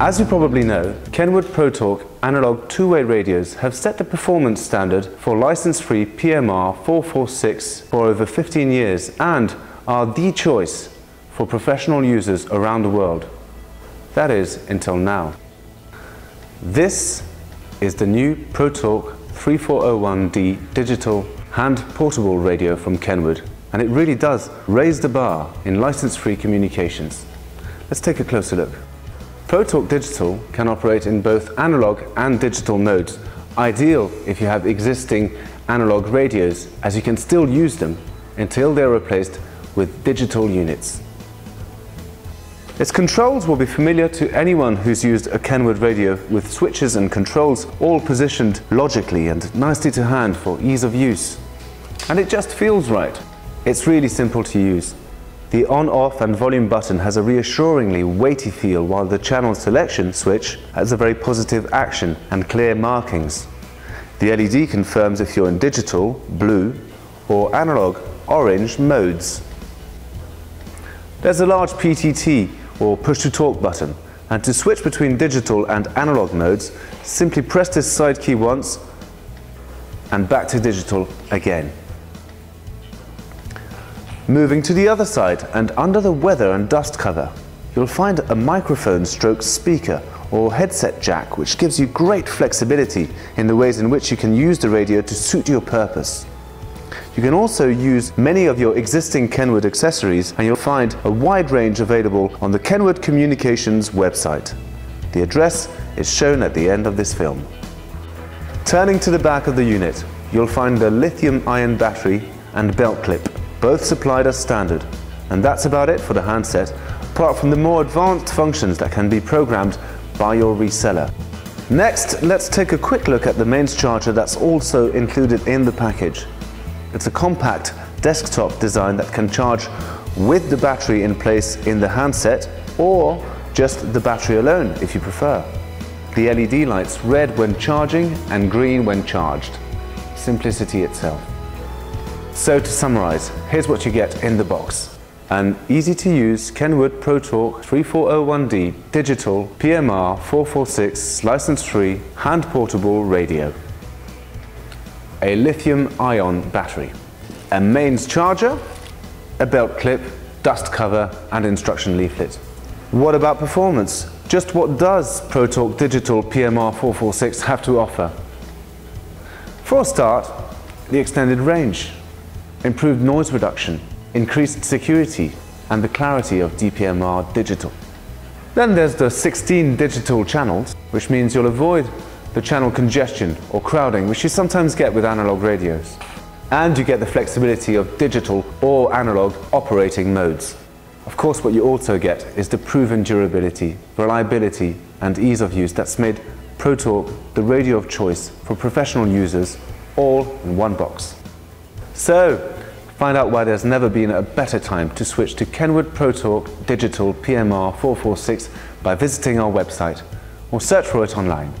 As you probably know, Kenwood ProTalk analog two-way radios have set the performance standard for license-free PMR 446 for over 15 years and are the choice for professional users around the world. That is, until now. This is the new ProTalk 3401D digital hand portable radio from Kenwood and it really does raise the bar in license-free communications. Let's take a closer look. ProTalk Digital can operate in both analog and digital modes, ideal if you have existing analog radios as you can still use them until they're replaced with digital units. Its controls will be familiar to anyone who's used a Kenwood radio with switches and controls all positioned logically and nicely to hand for ease of use. And it just feels right. It's really simple to use. The on-off and volume button has a reassuringly weighty feel while the channel selection switch has a very positive action and clear markings. The LED confirms if you're in digital, blue, or analog, orange modes. There's a large PTT or push-to-talk button and to switch between digital and analog modes, simply press this side key once and back to digital again. Moving to the other side and under the weather and dust cover, you'll find a microphone stroke speaker or headset jack which gives you great flexibility in the ways in which you can use the radio to suit your purpose. You can also use many of your existing Kenwood accessories and you'll find a wide range available on the Kenwood Communications website. The address is shown at the end of this film. Turning to the back of the unit, you'll find a lithium ion battery and belt clip both supplied as standard. And that's about it for the handset, apart from the more advanced functions that can be programmed by your reseller. Next, let's take a quick look at the mains charger that's also included in the package. It's a compact desktop design that can charge with the battery in place in the handset or just the battery alone if you prefer. The LED lights red when charging and green when charged. Simplicity itself. So to summarize, here's what you get in the box. An easy to use Kenwood ProTalk 3401D digital PMR 446 license free hand portable radio. A lithium ion battery. A mains charger, a belt clip, dust cover and instruction leaflet. What about performance? Just what does ProTalk Digital PMR 446 have to offer? For a start, the extended range improved noise reduction, increased security, and the clarity of DPMR digital. Then there's the 16 digital channels, which means you'll avoid the channel congestion or crowding, which you sometimes get with analog radios. And you get the flexibility of digital or analog operating modes. Of course, what you also get is the proven durability, reliability, and ease of use that's made ProTalk the radio of choice for professional users, all in one box. So, find out why there's never been a better time to switch to Kenwood ProTalk Digital PMR 446 by visiting our website or search for it online.